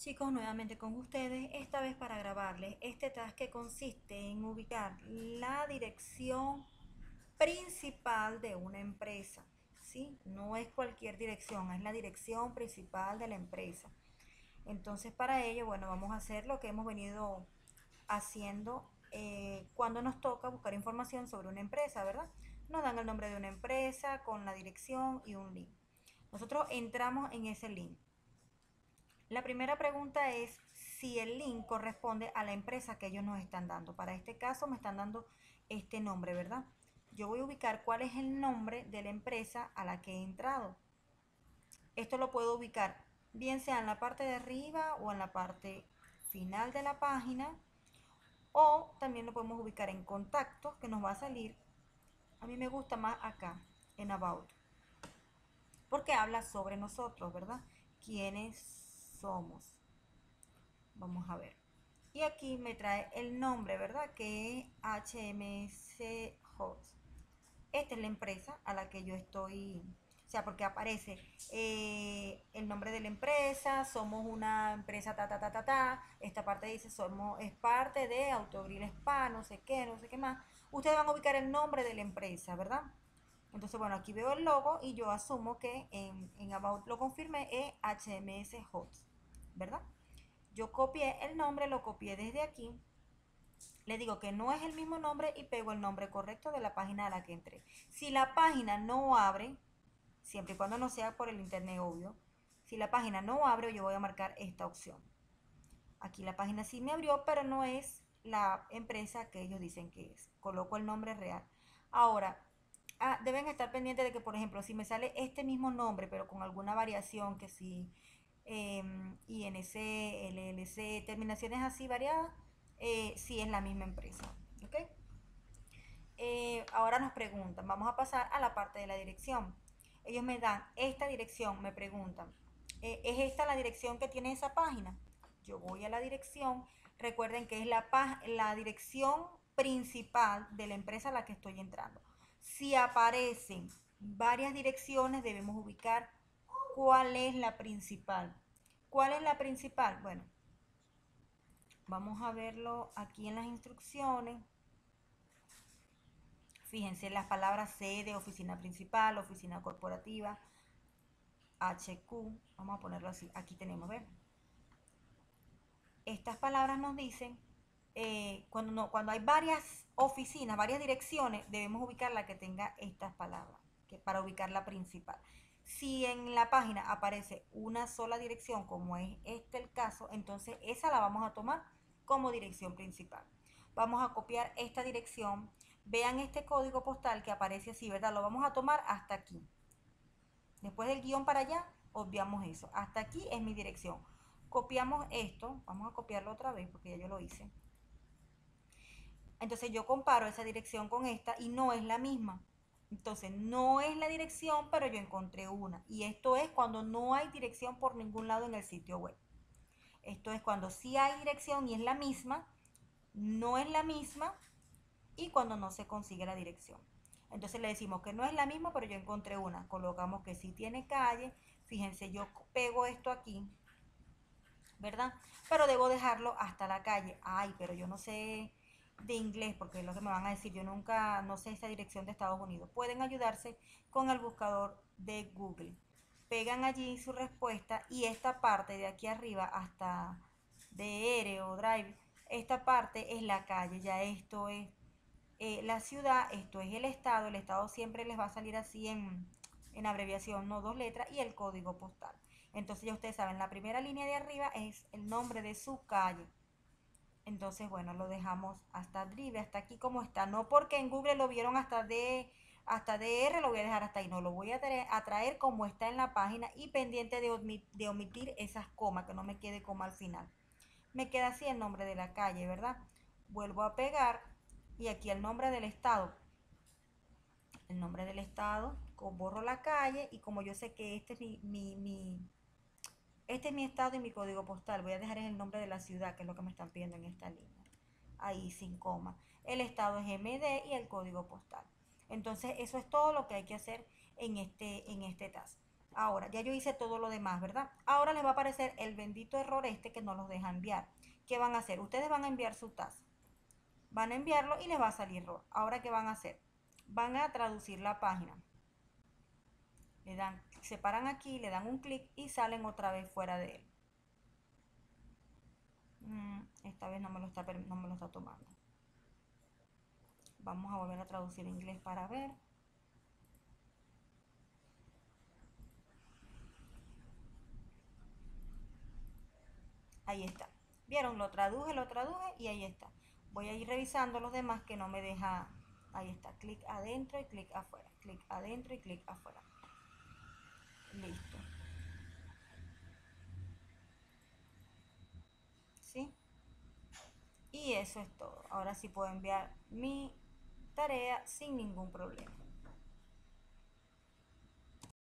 Chicos, nuevamente con ustedes, esta vez para grabarles este task que consiste en ubicar la dirección principal de una empresa. ¿sí? No es cualquier dirección, es la dirección principal de la empresa. Entonces para ello, bueno, vamos a hacer lo que hemos venido haciendo eh, cuando nos toca buscar información sobre una empresa, ¿verdad? Nos dan el nombre de una empresa con la dirección y un link. Nosotros entramos en ese link la primera pregunta es si el link corresponde a la empresa que ellos nos están dando. Para este caso me están dando este nombre, ¿verdad? Yo voy a ubicar cuál es el nombre de la empresa a la que he entrado. Esto lo puedo ubicar bien sea en la parte de arriba o en la parte final de la página o también lo podemos ubicar en contactos que nos va a salir a mí me gusta más acá en about porque habla sobre nosotros verdad quiénes somos. Vamos a ver. Y aquí me trae el nombre, ¿verdad? Que es HMS Host. Esta es la empresa a la que yo estoy, o sea, porque aparece eh, el nombre de la empresa, somos una empresa ta, ta, ta, ta, ta. Esta parte dice, somos, es parte de Autogrill Spa, no sé qué, no sé qué más. Ustedes van a ubicar el nombre de la empresa, ¿verdad? Entonces, bueno, aquí veo el logo y yo asumo que en, en About lo confirmé es HMS Host. ¿Verdad? Yo copié el nombre, lo copié desde aquí. Le digo que no es el mismo nombre y pego el nombre correcto de la página a la que entré. Si la página no abre, siempre y cuando no sea por el internet obvio, si la página no abre, yo voy a marcar esta opción. Aquí la página sí me abrió, pero no es la empresa que ellos dicen que es. Coloco el nombre real. Ahora, ah, deben estar pendientes de que, por ejemplo, si me sale este mismo nombre, pero con alguna variación, que si eh, INC, LLC, terminaciones así variadas, eh, si es la misma empresa. Eh, ahora nos preguntan, vamos a pasar a la parte de la dirección. Ellos me dan esta dirección, me preguntan, eh, ¿es esta la dirección que tiene esa página? Yo voy a la dirección, recuerden que es la, la dirección principal de la empresa a la que estoy entrando. Si aparecen varias direcciones, debemos ubicar ¿Cuál es la principal? ¿Cuál es la principal? Bueno, vamos a verlo aquí en las instrucciones. Fíjense las palabras sede, oficina principal, oficina corporativa, HQ. Vamos a ponerlo así. Aquí tenemos, ¿ven? Estas palabras nos dicen, eh, cuando, no, cuando hay varias oficinas, varias direcciones, debemos ubicar la que tenga estas palabras, que para ubicar la principal. Si en la página aparece una sola dirección, como es este el caso, entonces esa la vamos a tomar como dirección principal. Vamos a copiar esta dirección. Vean este código postal que aparece así, ¿verdad? Lo vamos a tomar hasta aquí. Después del guion para allá, obviamos eso. Hasta aquí es mi dirección. Copiamos esto. Vamos a copiarlo otra vez porque ya yo lo hice. Entonces yo comparo esa dirección con esta y no es la misma. Entonces, no es la dirección, pero yo encontré una. Y esto es cuando no hay dirección por ningún lado en el sitio web. Esto es cuando sí hay dirección y es la misma, no es la misma y cuando no se consigue la dirección. Entonces le decimos que no es la misma, pero yo encontré una. Colocamos que sí tiene calle. Fíjense, yo pego esto aquí, ¿verdad? Pero debo dejarlo hasta la calle. Ay, pero yo no sé de inglés, porque es lo que me van a decir, yo nunca, no sé esa dirección de Estados Unidos, pueden ayudarse con el buscador de Google. Pegan allí su respuesta y esta parte de aquí arriba hasta DR o Drive, esta parte es la calle, ya esto es eh, la ciudad, esto es el estado, el estado siempre les va a salir así en, en abreviación, no dos letras, y el código postal. Entonces ya ustedes saben, la primera línea de arriba es el nombre de su calle entonces, bueno, lo dejamos hasta Drive, hasta aquí como está. No porque en Google lo vieron hasta D, hasta DR, lo voy a dejar hasta ahí. No, lo voy a traer, como está en la página y pendiente de, omitir esas comas, que no me quede coma al final. Me queda así el nombre de la calle, ¿verdad? Vuelvo a pegar y aquí el nombre del estado. El nombre del estado, borro la calle y como yo sé que este es mi este es mi estado y mi código postal. Voy a dejar el nombre de la ciudad, que es lo que me están pidiendo en esta línea. Ahí sin coma. El estado es MD y el código postal. Entonces, eso es todo lo que hay que hacer en este, en este task. Ahora, ya yo hice todo lo demás, ¿verdad? Ahora les va a aparecer el bendito error este que no los deja enviar. ¿Qué van a hacer? Ustedes van a enviar su task. Van a enviarlo y les va a salir error. Ahora, ¿qué van a hacer? Van a traducir la página. Le dan, se paran aquí, le dan un clic y salen otra vez fuera de él. Mm, esta vez no me, lo está, no me lo está tomando. Vamos a volver a traducir inglés para ver. Ahí está. ¿Vieron? Lo traduje, lo traduje y ahí está. Voy a ir revisando los demás que no me deja. Ahí está. Clic adentro y clic afuera. Clic adentro y clic afuera. Listo. ¿Sí? Y eso es todo. Ahora sí puedo enviar mi tarea sin ningún problema.